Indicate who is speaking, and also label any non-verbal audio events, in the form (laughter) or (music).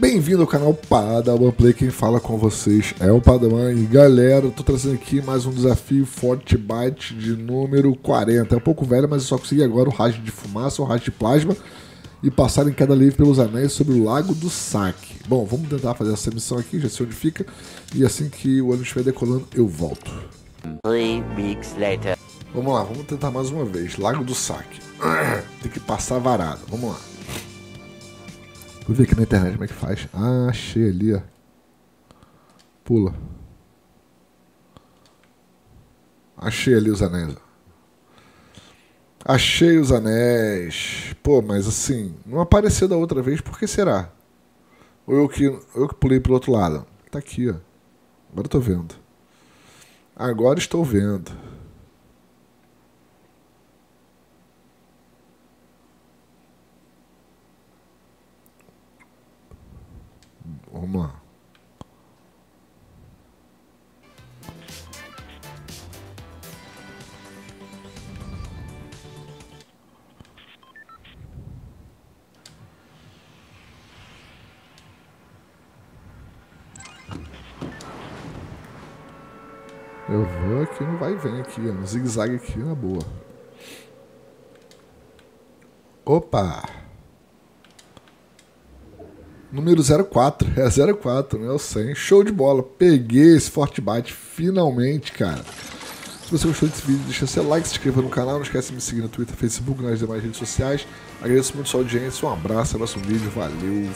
Speaker 1: Bem-vindo ao canal Padawan Play, quem fala com vocês é o Padawan e galera, eu tô trazendo aqui mais um desafio Fortbyte de número 40. É um pouco velho, mas eu só consegui agora o raio de fumaça, o raio de plasma e passar em cada livro pelos anéis sobre o Lago do Saque. Bom, vamos tentar fazer essa missão aqui, já sei onde fica, e assim que o ônibus estiver decolando, eu volto.
Speaker 2: Three weeks later.
Speaker 1: Vamos lá, vamos tentar mais uma vez. Lago do Saque. (clears throat) Tem que passar varado. Vamos lá. Vou ver aqui na internet como é que faz. Ah, achei ali, ó. Pula. Achei ali os anéis. Achei os anéis. Pô, mas assim, não apareceu da outra vez, por que será? Ou eu que, eu que pulei pro outro lado? Tá aqui, ó. Agora eu tô vendo. Agora estou vendo. Vamos lá. Eu vou aqui no vai e vem aqui, no zigue-zague aqui na boa. Opa! Número 04, (laughs) é 04, né? O 100. Show de bola. Peguei esse Fortbyte finalmente, cara. Se você gostou desse vídeo, deixa seu like, se inscreva no canal. Não esquece de me seguir no Twitter, Facebook e nas demais redes sociais. Agradeço muito sua audiência. Um abraço, até o próximo vídeo. Valeu.